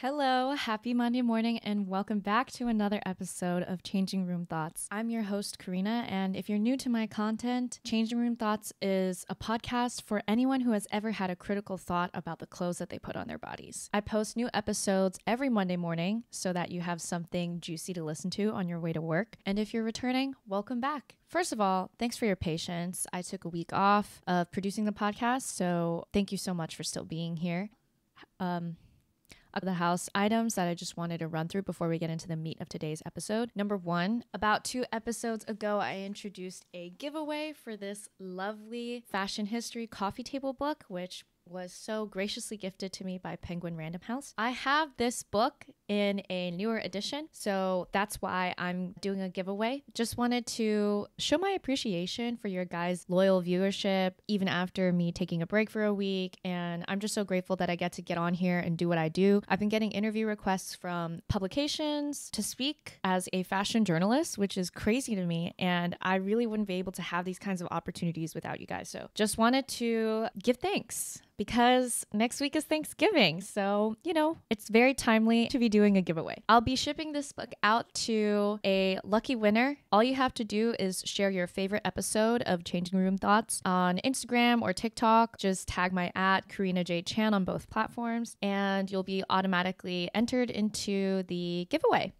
Hello, happy Monday morning, and welcome back to another episode of Changing Room Thoughts. I'm your host, Karina, and if you're new to my content, Changing Room Thoughts is a podcast for anyone who has ever had a critical thought about the clothes that they put on their bodies. I post new episodes every Monday morning so that you have something juicy to listen to on your way to work. And if you're returning, welcome back. First of all, thanks for your patience. I took a week off of producing the podcast, so thank you so much for still being here. Um, of the house items that I just wanted to run through before we get into the meat of today's episode. Number one, about two episodes ago, I introduced a giveaway for this lovely fashion history coffee table book, which was so graciously gifted to me by Penguin Random House. I have this book in a newer edition, so that's why I'm doing a giveaway. Just wanted to show my appreciation for your guys' loyal viewership, even after me taking a break for a week. And I'm just so grateful that I get to get on here and do what I do. I've been getting interview requests from publications to speak as a fashion journalist, which is crazy to me. And I really wouldn't be able to have these kinds of opportunities without you guys. So just wanted to give thanks because next week is Thanksgiving. So, you know, it's very timely to be doing a giveaway. I'll be shipping this book out to a lucky winner. All you have to do is share your favorite episode of Changing Room Thoughts on Instagram or TikTok. Just tag my at Karina J Chan on both platforms, and you'll be automatically entered into the giveaway.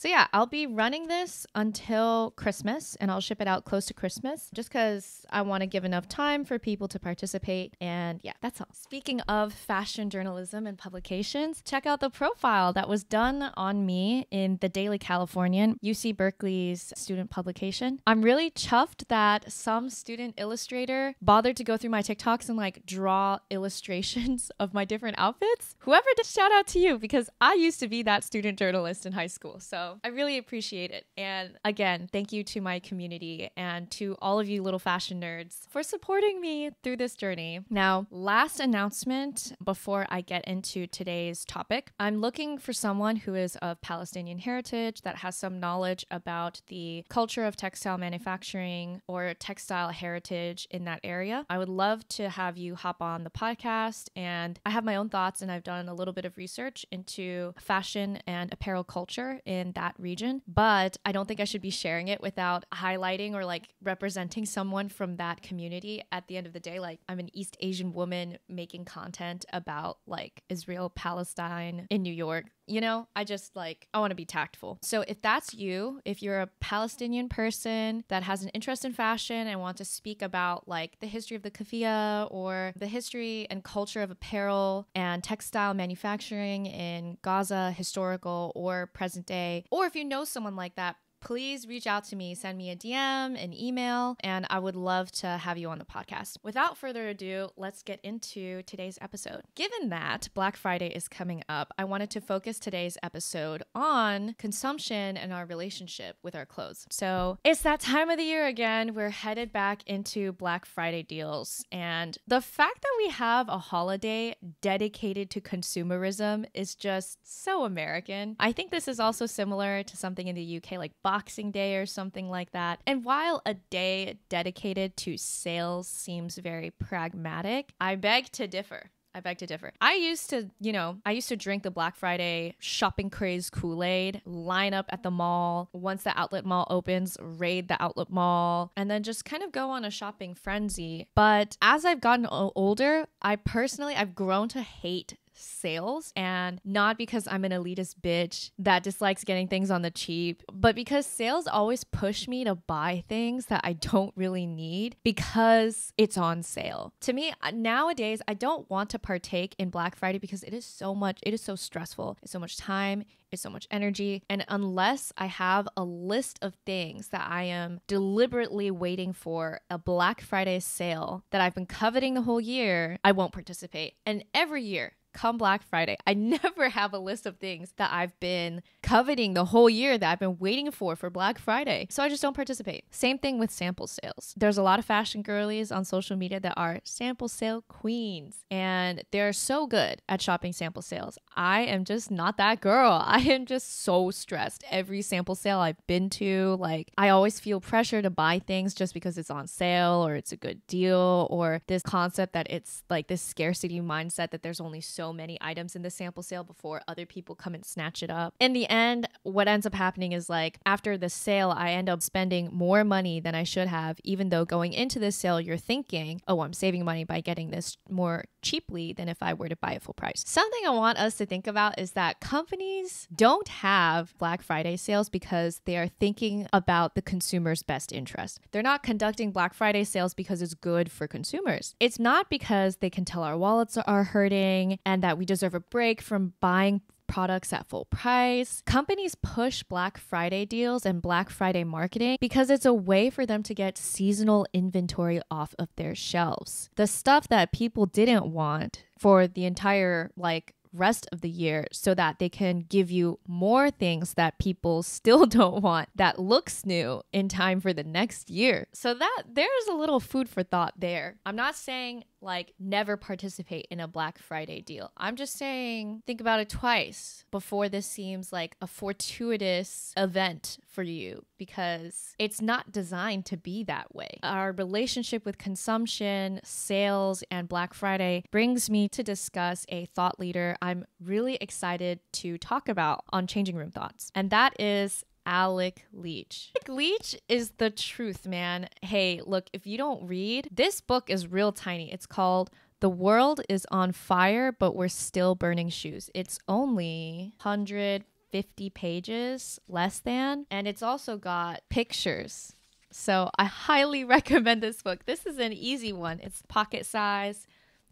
So, yeah, I'll be running this until Christmas and I'll ship it out close to Christmas just because I want to give enough time for people to participate. And yeah, that's all. Speaking of fashion journalism and publications, check out the profile that was done on me in the Daily Californian, UC Berkeley's student publication. I'm really chuffed that some student illustrator bothered to go through my TikToks and like draw illustrations of my different outfits. Whoever did, shout out to you because I used to be that student journalist in high school. So, I really appreciate it. And again, thank you to my community and to all of you little fashion nerds for supporting me through this journey. Now, last announcement before I get into today's topic I'm looking for someone who is of Palestinian heritage that has some knowledge about the culture of textile manufacturing or textile heritage in that area. I would love to have you hop on the podcast. And I have my own thoughts, and I've done a little bit of research into fashion and apparel culture in that region, but I don't think I should be sharing it without highlighting or like representing someone from that community. At the end of the day, like I'm an East Asian woman making content about like Israel, Palestine in New York. You know, I just like, I want to be tactful. So if that's you, if you're a Palestinian person that has an interest in fashion and want to speak about like the history of the keffiyeh or the history and culture of apparel and textile manufacturing in Gaza, historical or present day, or if you know someone like that, please reach out to me. Send me a DM, an email, and I would love to have you on the podcast. Without further ado, let's get into today's episode. Given that Black Friday is coming up, I wanted to focus today's episode on consumption and our relationship with our clothes. So it's that time of the year again. We're headed back into Black Friday deals. And the fact that we have a holiday dedicated to consumerism is just so American. I think this is also similar to something in the UK, like Boxing Day or something like that. And while a day dedicated to sales seems very pragmatic, I beg to differ. I beg to differ. I used to, you know, I used to drink the Black Friday shopping craze Kool Aid, line up at the mall. Once the outlet mall opens, raid the outlet mall, and then just kind of go on a shopping frenzy. But as I've gotten older, I personally, I've grown to hate sales and not because I'm an elitist bitch that dislikes getting things on the cheap, but because sales always push me to buy things that I don't really need because it's on sale. To me, uh, nowadays, I don't want to partake in Black Friday because it is so much, it is so stressful. It's so much time, it's so much energy. And unless I have a list of things that I am deliberately waiting for a Black Friday sale that I've been coveting the whole year, I won't participate. And every year, come Black Friday, I never have a list of things that I've been coveting the whole year that I've been waiting for for Black Friday. So I just don't participate. Same thing with sample sales. There's a lot of fashion girlies on social media that are sample sale queens and they're so good at shopping sample sales. I am just not that girl. I am just so stressed every sample sale I've been to. Like, I always feel pressure to buy things just because it's on sale or it's a good deal or this concept that it's like this scarcity mindset that there's only so so many items in the sample sale before other people come and snatch it up. In the end, what ends up happening is like after the sale, I end up spending more money than I should have, even though going into this sale, you're thinking, oh, I'm saving money by getting this more cheaply than if I were to buy it full price. Something I want us to think about is that companies don't have Black Friday sales because they are thinking about the consumer's best interest. They're not conducting Black Friday sales because it's good for consumers. It's not because they can tell our wallets are hurting and that we deserve a break from buying products at full price. Companies push Black Friday deals and Black Friday marketing because it's a way for them to get seasonal inventory off of their shelves. The stuff that people didn't want for the entire like rest of the year so that they can give you more things that people still don't want that looks new in time for the next year. So that there's a little food for thought there. I'm not saying like never participate in a Black Friday deal. I'm just saying think about it twice before this seems like a fortuitous event for you because it's not designed to be that way. Our relationship with consumption, sales, and Black Friday brings me to discuss a thought leader I'm really excited to talk about on Changing Room Thoughts, and that is Alec Leach. Alec Leach is the truth, man. Hey, look, if you don't read, this book is real tiny. It's called The World is on Fire, but We're Still Burning Shoes. It's only 150 pages, less than, and it's also got pictures. So I highly recommend this book. This is an easy one. It's pocket size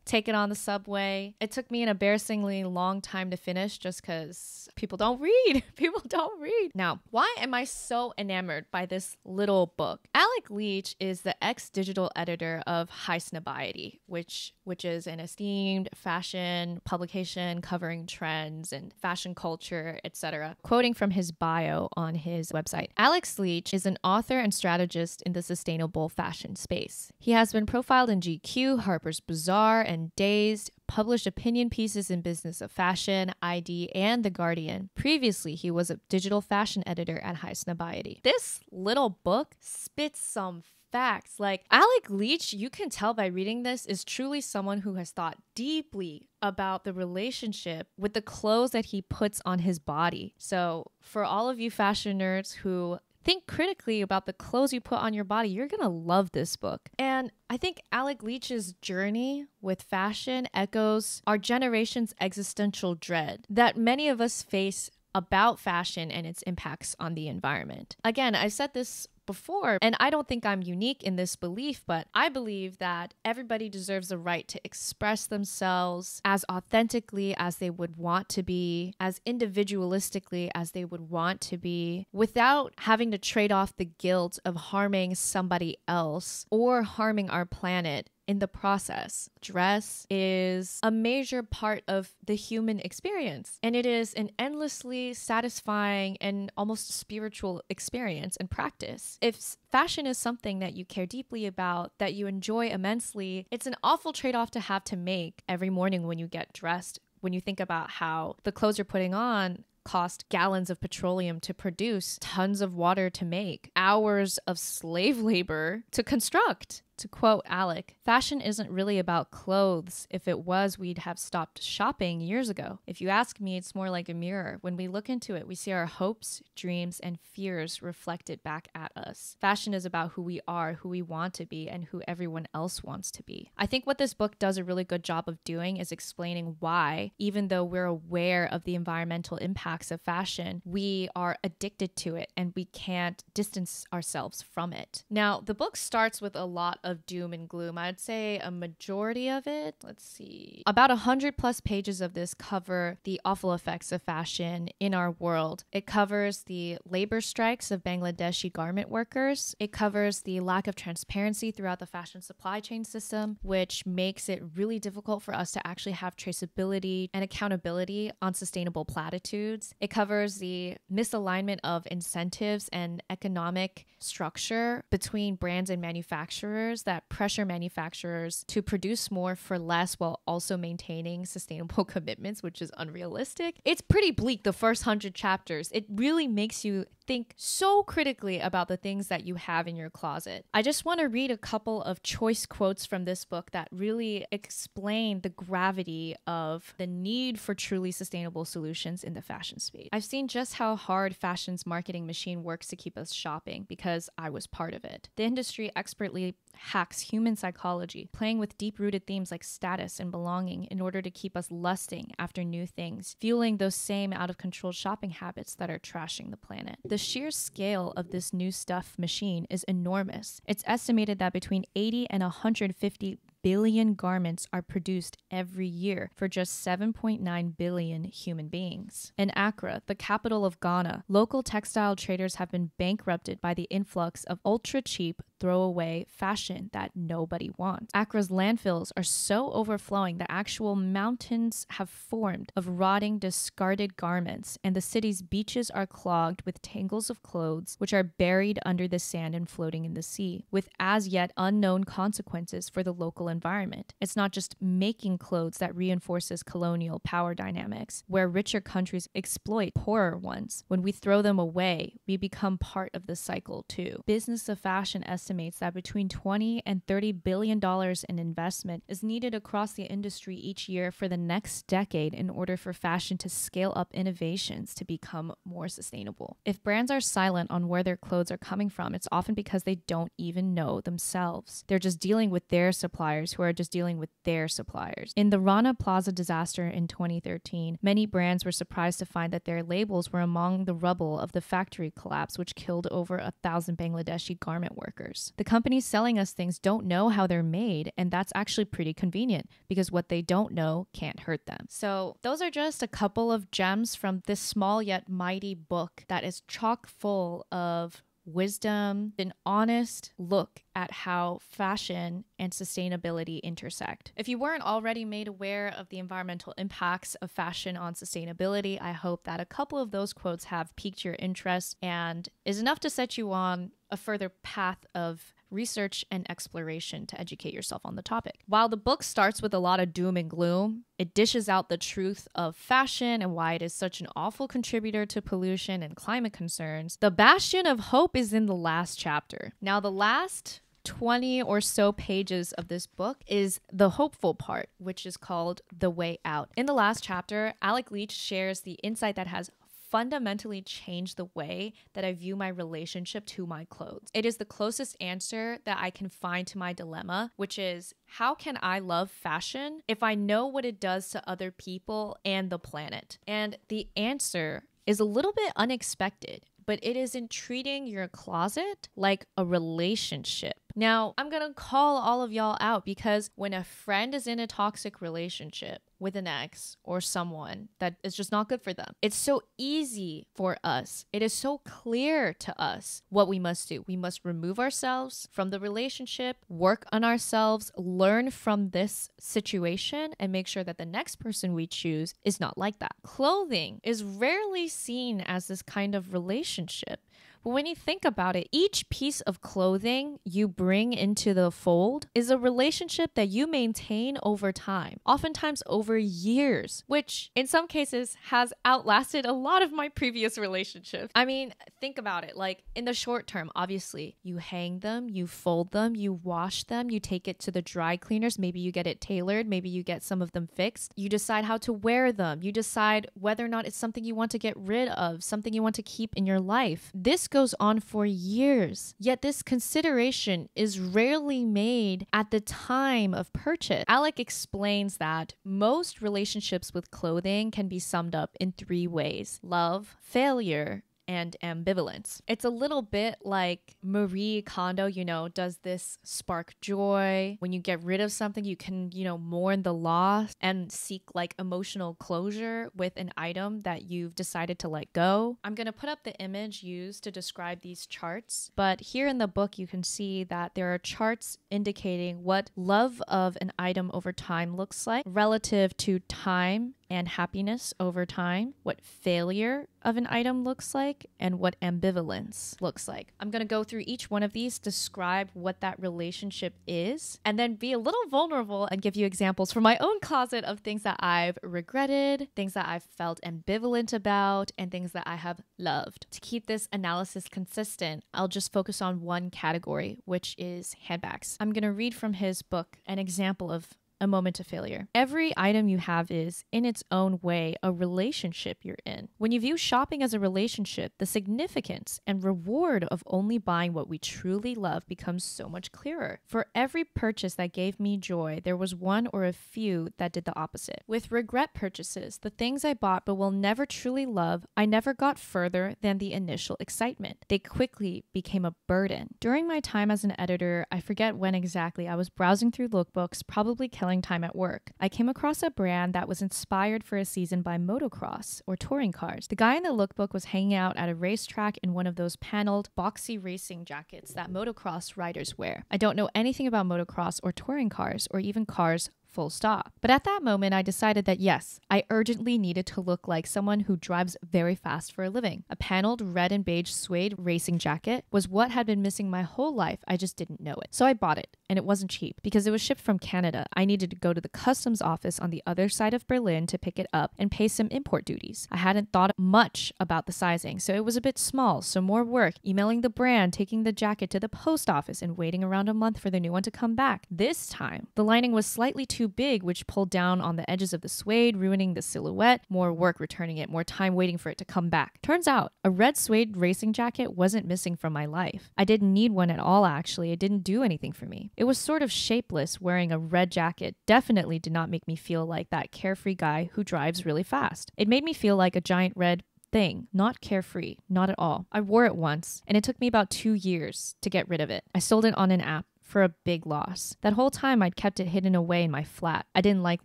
take it on the subway. It took me an embarrassingly long time to finish just because people don't read. People don't read. Now, why am I so enamored by this little book? Alec Leach is the ex digital editor of Highsnobiety, which which is an esteemed fashion publication covering trends and fashion culture, etc. Quoting from his bio on his website, Alec Leach is an author and strategist in the sustainable fashion space. He has been profiled in GQ, Harper's Bazaar, and and Dazed, published opinion pieces in Business of Fashion, i-D, and The Guardian. Previously, he was a digital fashion editor at High Highsnobiety. This little book spits some facts. Like Alec Leach, you can tell by reading this, is truly someone who has thought deeply about the relationship with the clothes that he puts on his body. So, for all of you fashion nerds who think critically about the clothes you put on your body, you're going to love this book. And I think Alec Leach's journey with fashion echoes our generation's existential dread that many of us face about fashion and its impacts on the environment. Again, I said this before. And I don't think I'm unique in this belief, but I believe that everybody deserves the right to express themselves as authentically as they would want to be, as individualistically as they would want to be, without having to trade off the guilt of harming somebody else or harming our planet in the process. Dress is a major part of the human experience, and it is an endlessly satisfying and almost spiritual experience and practice. If fashion is something that you care deeply about, that you enjoy immensely, it's an awful trade off to have to make every morning when you get dressed. When you think about how the clothes you're putting on cost gallons of petroleum to produce, tons of water to make, hours of slave labor to construct. To quote Alec, fashion isn't really about clothes. If it was, we'd have stopped shopping years ago. If you ask me, it's more like a mirror. When we look into it, we see our hopes, dreams, and fears reflected back at us. Fashion is about who we are, who we want to be, and who everyone else wants to be. I think what this book does a really good job of doing is explaining why, even though we're aware of the environmental impacts of fashion, we are addicted to it and we can't distance ourselves from it. Now, the book starts with a lot of doom and gloom. I'd say a majority of it, let's see, about a hundred plus pages of this cover the awful effects of fashion in our world. It covers the labor strikes of Bangladeshi garment workers. It covers the lack of transparency throughout the fashion supply chain system, which makes it really difficult for us to actually have traceability and accountability on sustainable platitudes. It covers the misalignment of incentives and economic structure between brands and manufacturers that pressure manufacturers to produce more for less while also maintaining sustainable commitments, which is unrealistic. It's pretty bleak the first 100 chapters. It really makes you think so critically about the things that you have in your closet. I just want to read a couple of choice quotes from this book that really explain the gravity of the need for truly sustainable solutions in the fashion space. I've seen just how hard fashion's marketing machine works to keep us shopping because I was part of it. The industry expertly hacks human psychology, playing with deep rooted themes like status and belonging in order to keep us lusting after new things, fueling those same out of control shopping habits that are trashing the planet. The sheer scale of this new stuff machine is enormous. It's estimated that between 80 and 150 billion garments are produced every year for just 7.9 billion human beings. In Accra, the capital of Ghana, local textile traders have been bankrupted by the influx of ultra cheap, throwaway fashion that nobody wants. Accra's landfills are so overflowing that actual mountains have formed of rotting, discarded garments, and the city's beaches are clogged with tangles of clothes which are buried under the sand and floating in the sea, with as yet unknown consequences for the local environment. It's not just making clothes that reinforces colonial power dynamics, where richer countries exploit poorer ones. When we throw them away, we become part of the cycle too. Business of Fashion estimates that between 20 and 30 billion dollars in investment is needed across the industry each year for the next decade in order for fashion to scale up innovations to become more sustainable. If brands are silent on where their clothes are coming from, it's often because they don't even know themselves. They're just dealing with their suppliers who are just dealing with their suppliers. In the Rana Plaza disaster in 2013, many brands were surprised to find that their labels were among the rubble of the factory collapse, which killed over a thousand Bangladeshi garment workers. The companies selling us things don't know how they're made, and that's actually pretty convenient because what they don't know can't hurt them. So, those are just a couple of gems from this small yet mighty book that is chock full of wisdom, an honest look at how fashion and sustainability intersect. If you weren't already made aware of the environmental impacts of fashion on sustainability, I hope that a couple of those quotes have piqued your interest and is enough to set you on a further path of research and exploration to educate yourself on the topic. While the book starts with a lot of doom and gloom, it dishes out the truth of fashion and why it is such an awful contributor to pollution and climate concerns. The bastion of hope is in the last chapter. Now, the last 20 or so pages of this book is the hopeful part, which is called The Way Out. In the last chapter, Alec Leach shares the insight that has fundamentally changed the way that I view my relationship to my clothes. It is the closest answer that I can find to my dilemma, which is how can I love fashion if I know what it does to other people and the planet? And the answer is a little bit unexpected but it is in treating your closet like a relationship. Now, I'm gonna call all of y'all out because when a friend is in a toxic relationship, with an ex or someone that is just not good for them. It's so easy for us. It is so clear to us what we must do. We must remove ourselves from the relationship, work on ourselves, learn from this situation, and make sure that the next person we choose is not like that. Clothing is rarely seen as this kind of relationship. But when you think about it, each piece of clothing you bring into the fold is a relationship that you maintain over time, oftentimes over years, which in some cases has outlasted a lot of my previous relationships. I mean, think about it. Like in the short term, obviously, you hang them, you fold them, you wash them, you take it to the dry cleaners. Maybe you get it tailored, maybe you get some of them fixed. You decide how to wear them, you decide whether or not it's something you want to get rid of, something you want to keep in your life. This goes on for years. Yet this consideration is rarely made at the time of purchase. Alec explains that most relationships with clothing can be summed up in three ways love, failure, and ambivalence. It's a little bit like Marie Kondo, you know, does this spark joy. When you get rid of something, you can, you know, mourn the loss and seek like emotional closure with an item that you've decided to let go. I'm going to put up the image used to describe these charts, but here in the book, you can see that there are charts indicating what love of an item over time looks like relative to time and happiness over time, what failure of an item looks like, and what ambivalence looks like. I'm going to go through each one of these, describe what that relationship is, and then be a little vulnerable and give you examples from my own closet of things that I've regretted, things that I've felt ambivalent about, and things that I have loved. To keep this analysis consistent, I'll just focus on one category, which is handbags. I'm going to read from his book an example of a moment of failure. Every item you have is, in its own way, a relationship you're in. When you view shopping as a relationship, the significance and reward of only buying what we truly love becomes so much clearer. For every purchase that gave me joy, there was one or a few that did the opposite. With regret purchases, the things I bought but will never truly love, I never got further than the initial excitement. They quickly became a burden. During my time as an editor, I forget when exactly, I was browsing through lookbooks, probably time at work. I came across a brand that was inspired for a season by motocross or touring cars. The guy in the lookbook was hanging out at a racetrack in one of those paneled, boxy racing jackets that motocross riders wear. I don't know anything about motocross or touring cars or even cars full stop. But at that moment, I decided that yes, I urgently needed to look like someone who drives very fast for a living. A paneled red and beige suede racing jacket was what had been missing my whole life. I just didn't know it. So I bought it, and it wasn't cheap because it was shipped from Canada. I needed to go to the customs office on the other side of Berlin to pick it up and pay some import duties. I hadn't thought much about the sizing, so it was a bit small, so more work, emailing the brand, taking the jacket to the post office, and waiting around a month for the new one to come back. This time, the lining was slightly too big, which pulled down on the edges of the suede, ruining the silhouette, more work returning it, more time waiting for it to come back. Turns out, a red suede racing jacket wasn't missing from my life. I didn't need one at all, actually. It didn't do anything for me. It was sort of shapeless. Wearing a red jacket definitely did not make me feel like that carefree guy who drives really fast. It made me feel like a giant red thing, not carefree, not at all. I wore it once, and it took me about two years to get rid of it. I sold it on an app for a big loss. That whole time, I'd kept it hidden away in my flat. I didn't like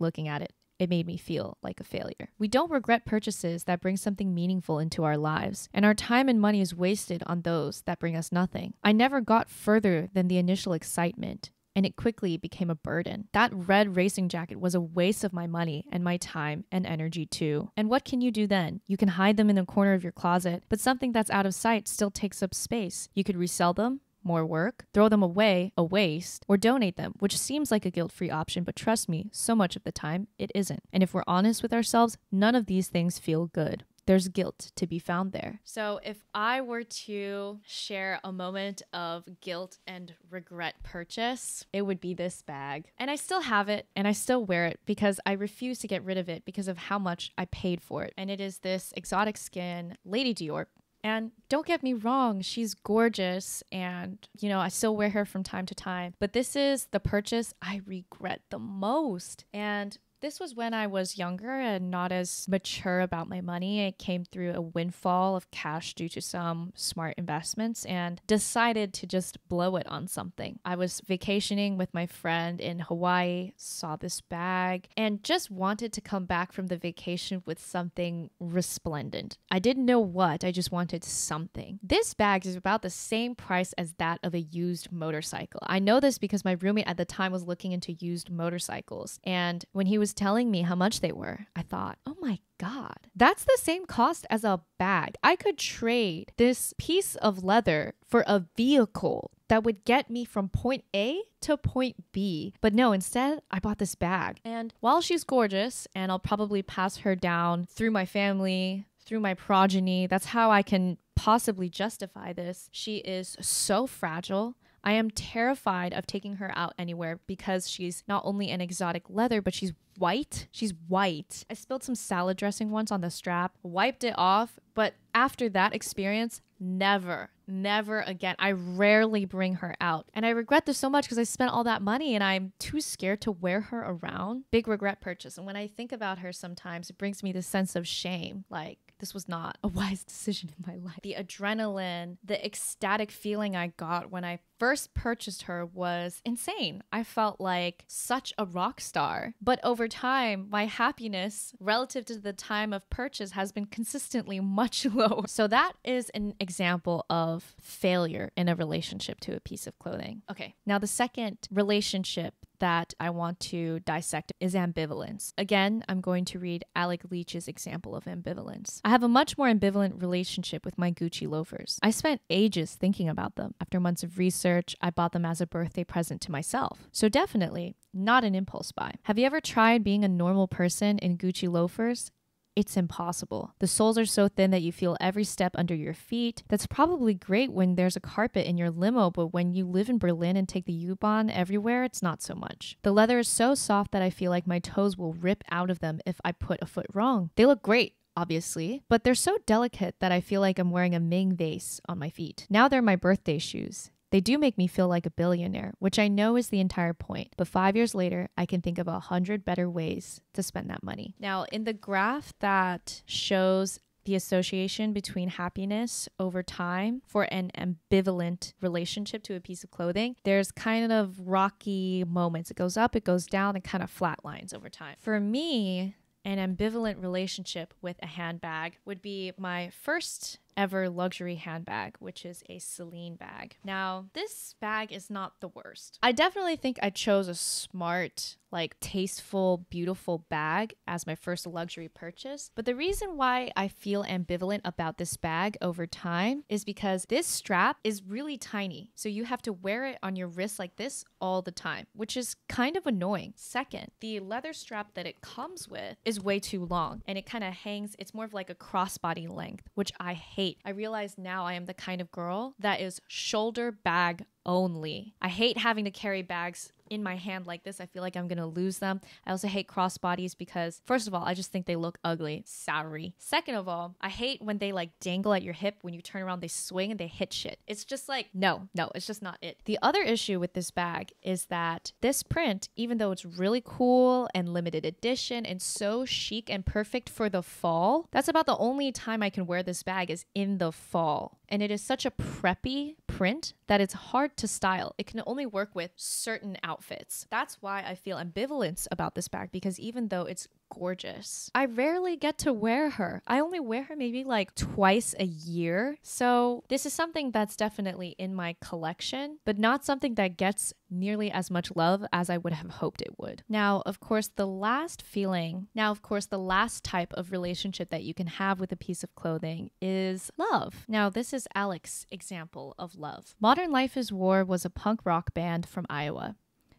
looking at it. It made me feel like a failure. We don't regret purchases that bring something meaningful into our lives, and our time and money is wasted on those that bring us nothing. I never got further than the initial excitement and it quickly became a burden. That red racing jacket was a waste of my money and my time and energy too. And what can you do then? You can hide them in the corner of your closet, but something that's out of sight still takes up space. You could resell them, more work, throw them away, a waste, or donate them, which seems like a guilt free option, but trust me, so much of the time it isn't. And if we're honest with ourselves, none of these things feel good there's guilt to be found there. So, if I were to share a moment of guilt and regret purchase, it would be this bag. And I still have it and I still wear it because I refuse to get rid of it because of how much I paid for it. And it is this exotic skin Lady Dior and don't get me wrong, she's gorgeous and, you know, I still wear her from time to time. But this is the purchase I regret the most. And this was when I was younger and not as mature about my money. It came through a windfall of cash due to some smart investments and decided to just blow it on something. I was vacationing with my friend in Hawaii, saw this bag, and just wanted to come back from the vacation with something resplendent. I didn't know what, I just wanted something. This bag is about the same price as that of a used motorcycle. I know this because my roommate at the time was looking into used motorcycles, and when he was telling me how much they were, I thought, oh my God, that's the same cost as a bag. I could trade this piece of leather for a vehicle that would get me from point A to point B. But no, instead, I bought this bag. And while she's gorgeous, and I'll probably pass her down through my family, through my progeny, that's how I can possibly justify this. She is so fragile. I am terrified of taking her out anywhere because she's not only an exotic leather, but she's white. She's white. I spilled some salad dressing once on the strap, wiped it off, but after that experience, never, never again. I rarely bring her out. And I regret this so much because I spent all that money and I'm too scared to wear her around. Big regret purchase. And when I think about her sometimes, it brings me this sense of shame. Like, this was not a wise decision in my life. The adrenaline, the ecstatic feeling I got when I first purchased her was insane. I felt like such a rock star. But over time, my happiness relative to the time of purchase has been consistently much lower. So that is an example of failure in a relationship to a piece of clothing. Okay, now the second relationship that I want to dissect is ambivalence. Again, I'm going to read Alec Leach's example of ambivalence. I have a much more ambivalent relationship with my Gucci loafers. I spent ages thinking about them. After months of research, I bought them as a birthday present to myself. So, definitely not an impulse buy. Have you ever tried being a normal person in Gucci loafers? It's impossible. The soles are so thin that you feel every step under your feet. That's probably great when there's a carpet in your limo, but when you live in Berlin and take the U-Bahn everywhere, it's not so much. The leather is so soft that I feel like my toes will rip out of them if I put a foot wrong. They look great obviously, but they're so delicate that I feel like I'm wearing a Ming vase on my feet. Now they're my birthday shoes. They do make me feel like a billionaire, which I know is the entire point. But five years later, I can think of a hundred better ways to spend that money. Now, in the graph that shows the association between happiness over time for an ambivalent relationship to a piece of clothing, there's kind of rocky moments. It goes up, it goes down, and kind of flatlines over time. For me, an ambivalent relationship with a handbag would be my first ever luxury handbag, which is a Celine bag. Now, this bag is not the worst. I definitely think I chose a smart, like tasteful, beautiful bag as my first luxury purchase. But the reason why I feel ambivalent about this bag over time is because this strap is really tiny. So you have to wear it on your wrist like this all the time, which is kind of annoying. Second, the leather strap that it comes with is way too long and it kind of hangs, it's more of like a crossbody length, which I hate hate. I realize now I am the kind of girl that is shoulder bag only. I hate having to carry bags in my hand like this. I feel like I'm gonna lose them. I also hate crossbodies because, first of all, I just think they look ugly. Sorry. Second of all, I hate when they like dangle at your hip. When you turn around, they swing and they hit shit. It's just like, no, no, it's just not it. The other issue with this bag is that this print, even though it's really cool and limited edition and so chic and perfect for the fall, that's about the only time I can wear this bag is in the fall. And it is such a preppy print that it's hard to style. It can only work with certain outfits. That's why I feel ambivalence about this bag because even though it's gorgeous. I rarely get to wear her. I only wear her maybe like twice a year. So this is something that's definitely in my collection, but not something that gets nearly as much love as I would have hoped it would. Now, of course, the last feeling, now, of course, the last type of relationship that you can have with a piece of clothing is love. Now, this is Alec's example of love. Modern Life is War was a punk rock band from Iowa.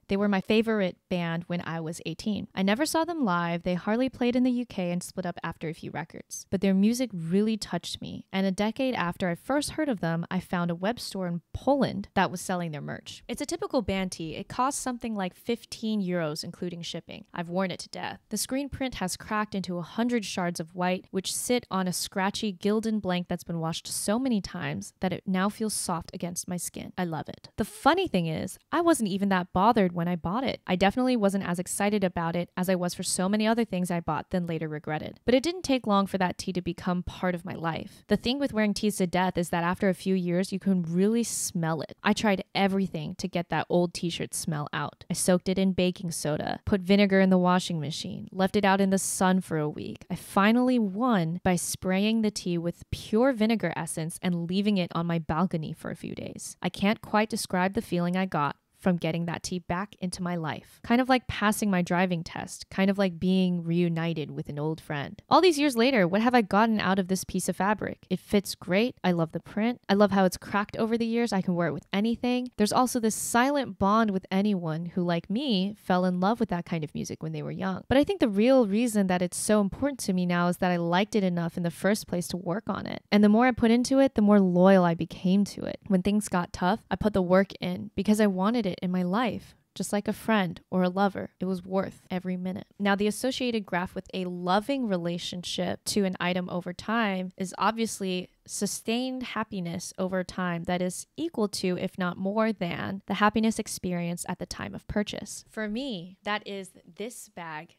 They were my favorite band when I was 18. I never saw them live, they hardly played in the UK and split up after a few records. But their music really touched me, and a decade after I first heard of them, I found a web store in Poland that was selling their merch. It's a typical band tee. It costs something like 15 euros, including shipping. I've worn it to death. The screen print has cracked into a hundred shards of white, which sit on a scratchy Gildan blank that's been washed so many times that it now feels soft against my skin. I love it. The funny thing is, I wasn't even that bothered when I bought it. I definitely wasn't as excited about it as I was for so many other things I bought, then later regretted. But it didn't take long for that tee to become part of my life. The thing with wearing tees to death is that after a few years, you can really smell it. I tried everything to get that old t shirt smell out. I soaked it in baking soda, put vinegar in the washing machine, left it out in the sun for a week. I finally won by spraying the tee with pure vinegar essence and leaving it on my balcony for a few days. I can't quite describe the feeling I got, from getting that tee back into my life. Kind of like passing my driving test, kind of like being reunited with an old friend. All these years later, what have I gotten out of this piece of fabric? It fits great. I love the print. I love how it's cracked over the years. I can wear it with anything. There's also this silent bond with anyone who, like me, fell in love with that kind of music when they were young. But I think the real reason that it's so important to me now is that I liked it enough in the first place to work on it. And the more I put into it, the more loyal I became to it. When things got tough, I put the work in because I wanted it in my life. Just like a friend or a lover, it was worth every minute. Now, the associated graph with a loving relationship to an item over time is obviously sustained happiness over time that is equal to, if not more than, the happiness experienced at the time of purchase. For me, that is this bag.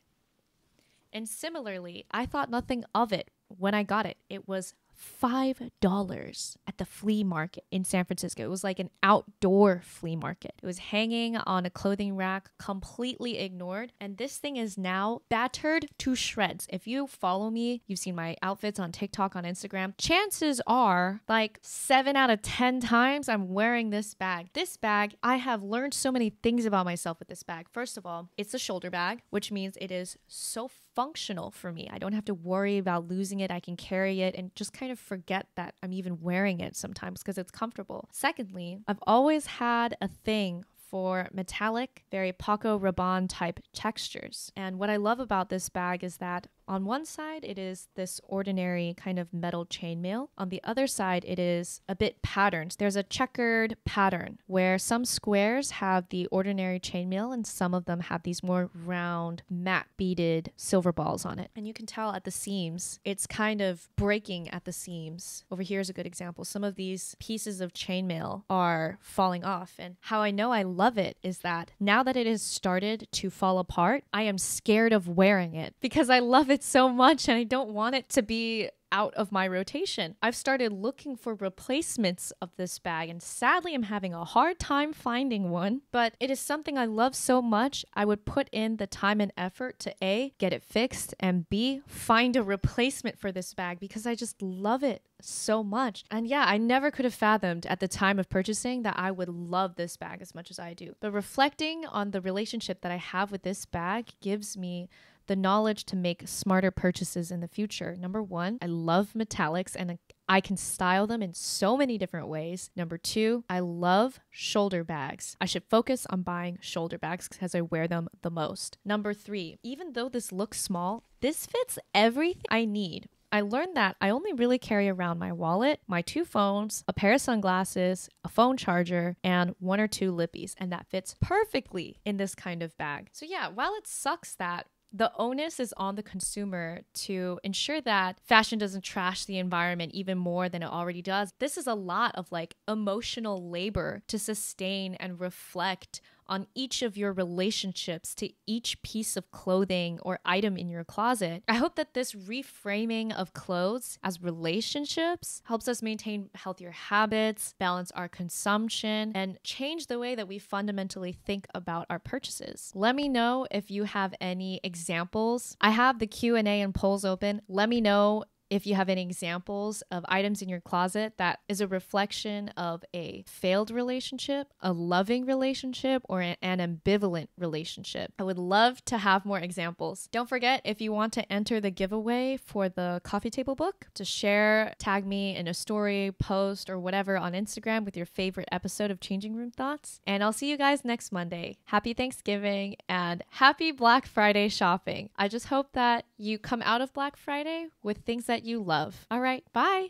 And similarly, I thought nothing of it when I got it. It was $5 at the flea market in San Francisco. It was like an outdoor flea market. It was hanging on a clothing rack, completely ignored. And this thing is now battered to shreds. If you follow me, you've seen my outfits on TikTok, on Instagram. Chances are like seven out of 10 times I'm wearing this bag. This bag, I have learned so many things about myself with this bag. First of all, it's a shoulder bag, which means it is so functional for me. I don't have to worry about losing it. I can carry it and just kind of forget that I'm even wearing it sometimes because it's comfortable. Secondly, I've always had a thing for metallic, very Paco Rabanne type textures. And what I love about this bag is that on one side, it is this ordinary kind of metal chainmail. On the other side, it is a bit patterned. There's a checkered pattern where some squares have the ordinary chainmail and some of them have these more round, matte beaded silver balls on it. And you can tell at the seams, it's kind of breaking at the seams. Over here is a good example. Some of these pieces of chainmail are falling off. And how I know I love it is that now that it has started to fall apart, I am scared of wearing it because I love it it so much and I don't want it to be out of my rotation. I've started looking for replacements of this bag and sadly I'm having a hard time finding one, but it is something I love so much. I would put in the time and effort to A, get it fixed, and B, find a replacement for this bag because I just love it so much. And yeah, I never could have fathomed at the time of purchasing that I would love this bag as much as I do. But reflecting on the relationship that I have with this bag gives me the knowledge to make smarter purchases in the future. Number one, I love metallics and I can style them in so many different ways. Number two, I love shoulder bags. I should focus on buying shoulder bags because I wear them the most. Number three, even though this looks small, this fits everything I need. I learned that I only really carry around my wallet, my two phones, a pair of sunglasses, a phone charger, and one or two lippies, and that fits perfectly in this kind of bag. So, yeah, while it sucks that the onus is on the consumer to ensure that fashion doesn't trash the environment even more than it already does. This is a lot of like emotional labor to sustain and reflect on each of your relationships to each piece of clothing or item in your closet. I hope that this reframing of clothes as relationships helps us maintain healthier habits, balance our consumption, and change the way that we fundamentally think about our purchases. Let me know if you have any examples. I have the Q&A and polls open. Let me know if you have any examples of items in your closet that is a reflection of a failed relationship, a loving relationship, or an ambivalent relationship. I would love to have more examples. Don't forget, if you want to enter the giveaway for the coffee table book, to share, tag me in a story, post, or whatever on Instagram with your favorite episode of Changing Room Thoughts. And I'll see you guys next Monday. Happy Thanksgiving and happy Black Friday shopping. I just hope that you come out of Black Friday with things that that you love. All right, bye.